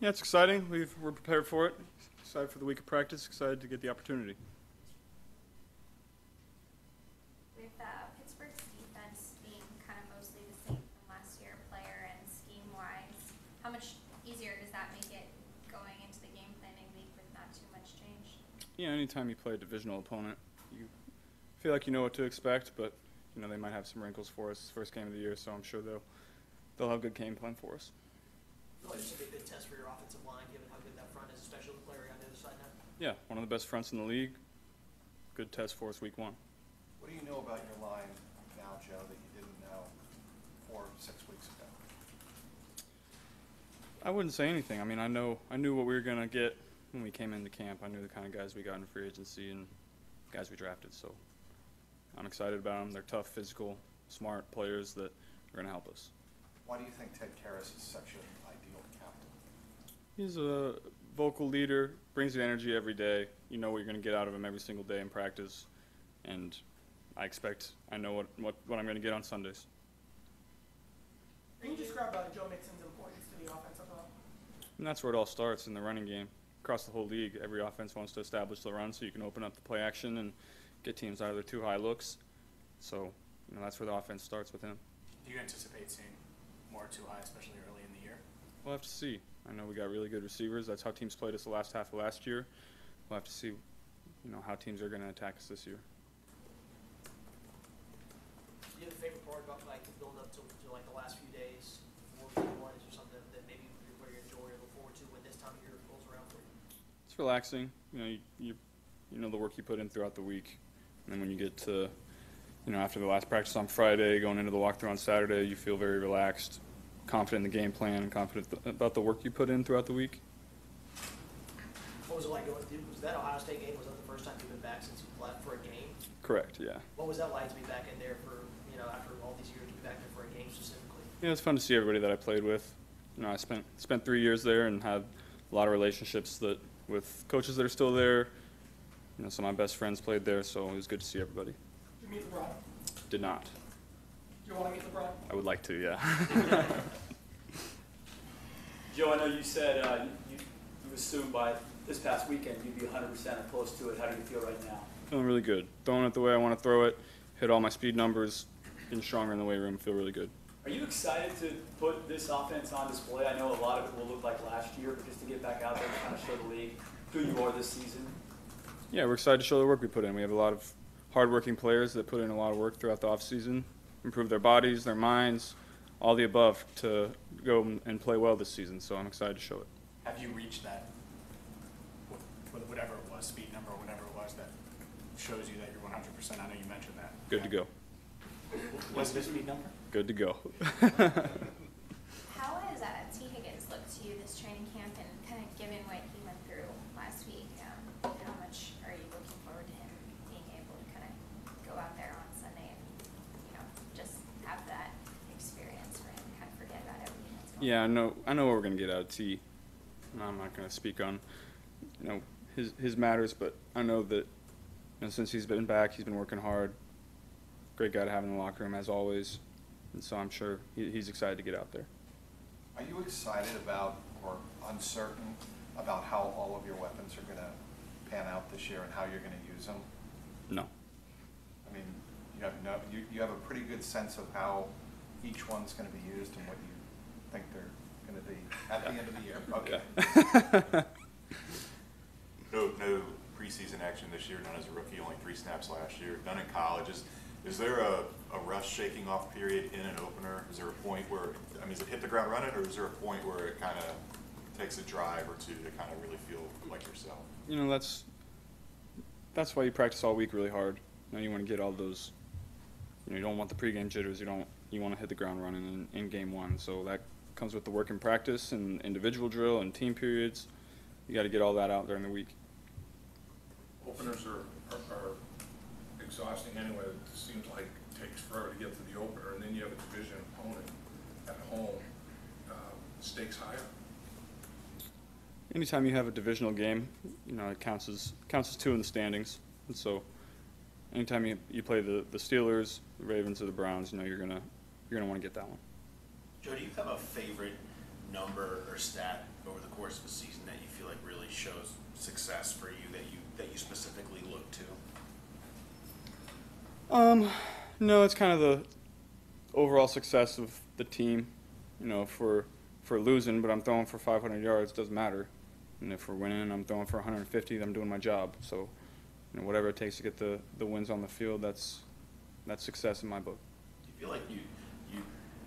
Yeah, it's exciting. We've, we're prepared for it. Excited for the week of practice. Excited to get the opportunity. With uh, Pittsburgh's defense being kind of mostly the same last year, player and scheme wise, how much easier does that make it going into the game planning week with not too much change? Yeah, anytime you play a divisional opponent, you feel like you know what to expect, but you know they might have some wrinkles for us first game of the year, so I'm sure they'll they'll have good game plan for us. Well, it's a good test for your offensive line, given how good that front is, especially with Larry on the other side now. Yeah, one of the best fronts in the league. Good test for us week one. What do you know about your line now, Joe, that you didn't know four, six weeks ago? I wouldn't say anything. I mean, I know I knew what we were gonna get when we came into camp. I knew the kind of guys we got in free agency and guys we drafted. So I'm excited about them. They're tough, physical, smart players that are gonna help us. Why do you think Ted Karras is He's a vocal leader, brings the energy every day. You know what you're going to get out of him every single day in practice, and I expect I know what, what, what I'm going to get on Sundays. Can you describe uh, Joe Mixon's importance to the offensive line? And that's where it all starts in the running game. Across the whole league, every offense wants to establish the run so you can open up the play action and get teams out of their two high looks. So, you know, that's where the offense starts with him. Do you anticipate seeing more two high, especially early in the year? We'll have to see. I know we got really good receivers. That's how teams played us the last half of last year. We'll have to see, you know, how teams are going to attack us this year. Do you have a favorite part about like the build up to, to like the last few days before one? Is there something that maybe you're, where you enjoy or look forward to when this time of year rolls around for you? It's relaxing. You know, you, you, you know the work you put in throughout the week, and then when you get to, you know, after the last practice on Friday, going into the walkthrough on Saturday, you feel very relaxed, confident in the game plan, and confident th- about the work you put in throughout the week. What was it like going through? Was that Ohio State game? Was that the first time you've been back since you left for a game? Correct. Yeah. What was that like to be back in there for you know after all these years to be back there for a game specifically? Yeah, it's fun to see everybody that I played with. You know, I spent spent three years there and had a lot of relationships that with coaches that are still there. You know, some of my best friends played there, so it was good to see everybody. Did you meet LeBron? Did not. Do you want to meet LeBron? I would like to. Yeah. Joe, I know you said uh, you, you assumed by this past weekend you'd be 100% or close to it. How do you feel right now? Feeling really good. Throwing it the way I want to throw it. Hit all my speed numbers. been stronger in the weight room. Feel really good. Are you excited to put this offense on display? I know a lot of it will look like last year, but just to get back out there and kind of show the league who you are this season. Yeah, we're excited to show the work we put in. We have a lot of hardworking players that put in a lot of work throughout the offseason, improve their bodies, their minds, all the above to go and play well this season. So I'm excited to show it. Have you reached that, wh- wh- whatever it was, speed number or whatever it was that shows you that you're 100%? I know you mentioned that. Good to go. What's the speed number? Good to go. How has uh, Tee Higgins looked to you this training camp and kind of given what he went through last week? Um, how much are you looking forward to him being able to kind of go out there on Sunday and, you know, just have that experience for him to kind of forget about everything that's going on? Yeah, I know. I know what we're gonna get out of Tee. I'm not gonna speak on, you know, his his matters, but I know that, you know, since he's been back, he's been working hard. Great guy to have in the locker room as always, and so I'm sure he, he's excited to get out there. Are you excited about or uncertain about how all of your weapons are gonna pan out this year and how you're gonna use them? No. I mean, you have no, you, you have a pretty good sense of how each one's gonna be used and what you think they're gonna be at the end of the year? Okay. No, no preseason action this year, none as a rookie, only three snaps last year, none in college. Is, is there a, a rush shaking off period in an opener? Is there a point where, I mean, is it hit the ground running, or is there a point where it kind of takes a drive or two to kind of really feel like yourself? You know that's that's why you practice all week really hard. You know you want to get all those. You know you don't want the pregame jitters. You don't. You want to hit the ground running in, in game one. So that comes with the work in practice and individual drill and team periods. You got to get all that out during the week. Openers are, are, are exhausting anyway. It seems like it takes forever to get to the opener, and then you have a division opponent at home. Uh, Stakes higher. Anytime you have a divisional game, you know it counts as counts as two in the standings. And so, anytime you, you play the, the Steelers, the Ravens, or the Browns, you know you're gonna you're gonna want to get that one. Joe, do you have a favorite number or stat over the course of a season that you feel like really shows success for you that you that you specifically look to? Um, no, it's kind of the overall success of the team. You know, for we're losing, but I'm throwing for 500 yards, doesn't matter. And if we're winning, I'm throwing for 150, I'm doing my job. So, you know, whatever it takes to get the, the wins on the field, that's, that's success in my book. Do you feel like you you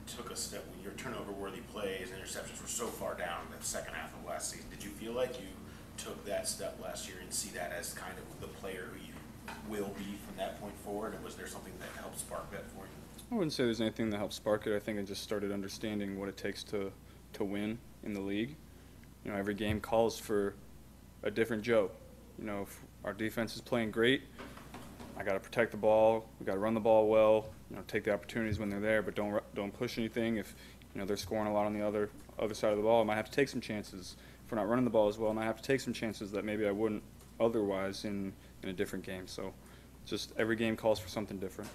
took a step when your turnover worthy plays and interceptions were so far down in the second half of last season? Did you feel like you took that step last year and see that as kind of the player who you will be from that point forward? And was there something that helped spark that for you? I wouldn't say there's anything that helped spark it. I think I just started understanding what it takes to, to win in the league. You know, every game calls for a different Joe. You know, if our defense is playing great, I got to protect the ball. We got to run the ball well. You know, take the opportunities when they're there, but don't don't push anything. If you know they're scoring a lot on the other other side of the ball, I might have to take some chances. If we're not running the ball as well, I might have to take some chances that maybe I wouldn't otherwise in in a different game. So, just every game calls for something different.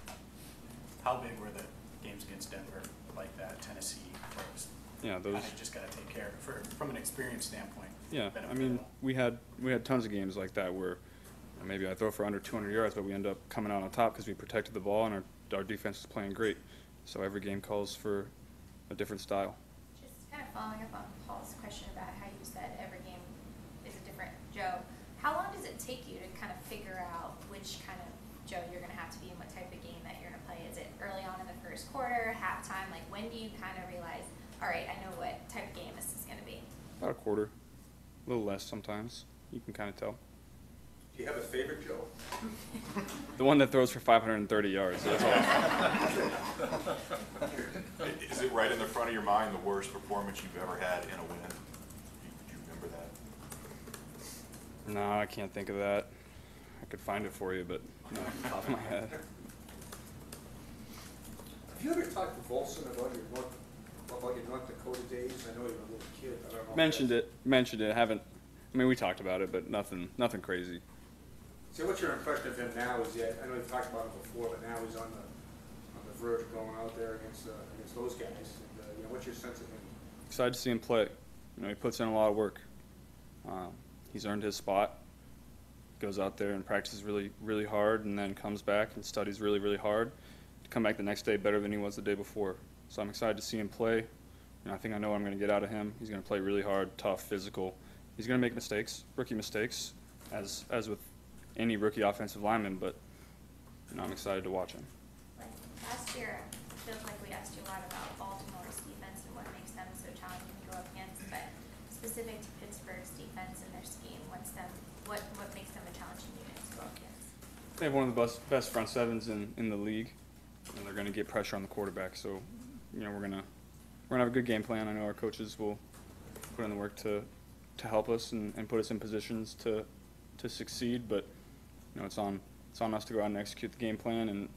How big were the games against Denver like that, Tennessee? Yeah, those. Kinda just gotta take care of it for, from an experience standpoint. Yeah, I mean, we had we had tons of games like that where uh, maybe I throw for under 200 yards, but we end up coming out on top because we protected the ball and our our defense is playing great. So every game calls for a different style. Just kind of following up on Paul's question about how you said every game is a different Joe. How long does it take you to kind of figure out which kind of Joe you're going to have to be and what type of game that you're going to play? Is it early on in the first quarter, halftime? Like when do you kind of realize, all right, I know what type of game this is going to be? About a quarter, a little less sometimes. You can kind of tell. Do you have a favorite Joe? The one that throws for 530 yards. That's all. Is it right in the front of your mind, the worst performance you've ever had in a win? Do you, do you remember that? no, I can't think of that. I could find it for you, but not off the top of my head. Have you ever talked to Volson about your North, about your North Dakota days? I know you were a little kid, I don't know. Mentioned it. Mentioned it. Haven't. I mean, we talked about it, but nothing. Nothing crazy. So what's your impression of him now is yet, I know you've talked about him before, but now he's on the, on the verge of going out there against, uh, against those guys. And, uh, you know, what's your sense of him? excited to see him play. You know, he puts in a lot of work. Um, he's earned his spot. Goes out there and practices really, really hard, and then comes back and studies really, really hard to come back the next day better than he was the day before. So I'm excited to see him play. And I think I know what I'm going to get out of him. He's going to play really hard, tough, physical. He's going to make mistakes, rookie mistakes, as as with any rookie offensive lineman. But you know, I'm excited to watch him. Like last year, it feels like we asked you a lot about Baltimore's defense and what makes them so challenging to go up against, but specific to Pittsburgh's defense and their scheme, what's them, what, what makes them a challenging unit to go up against? They have one of the best best front sevens in, in the league, and they're going to get pressure on the quarterback. So, you know, we're gonna we're gonna have a good game plan. I know our coaches will put in the work to to help us and, and put us in positions to to succeed. But you know, it's on it's on us to go out and execute the game plan. And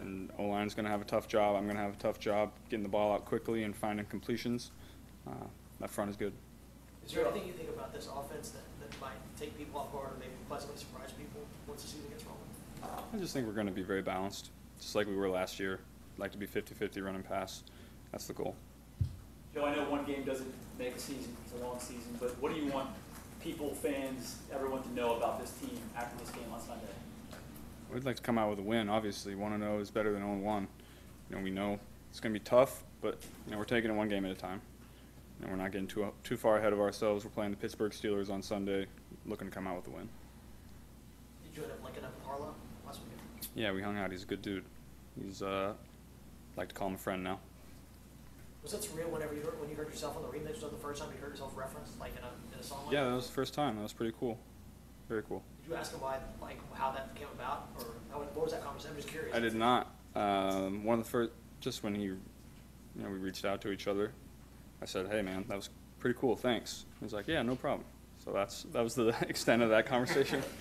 and O line's going to have a tough job. I'm going to have a tough job getting the ball out quickly and finding completions. Uh, that front is good. Is there anything you think about this offense that, that might take people off guard or maybe pleasantly surprise people once the season gets rolling? I just think we're going to be very balanced, just like we were last year. like to be 50-50 running pass. That's the goal. Joe, I know one game doesn't make a season, it's a long season, but what do you want people, fans, everyone to know about this team after this game on Sunday? We'd like to come out with a win. Obviously, one and zero is better than zero and one. You know, we know it's going to be tough, but you know we're taking it one game at a time. You know, we're not getting too too far ahead of ourselves. We're playing the Pittsburgh Steelers on Sunday, looking to come out with a win. Did you end up linking up with Harlow last weekend? Yeah, we hung out. He's a good dude. He's uh, like to call him a friend now. Was that surreal whenever you heard, when you heard yourself on the remix? Was that the first time you heard yourself referenced, like in a, in a song like Yeah, that was the first time. That was pretty cool. Very cool. Did you ask him why, like, how that came about, or how, what was that conversation? I'm just curious. I did not. Um, one of the first, just when he, you know, we reached out to each other, I said, "Hey, man, that was pretty cool. Thanks." He's like, "Yeah, no problem." So that's that was the extent of that conversation.